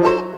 Woo!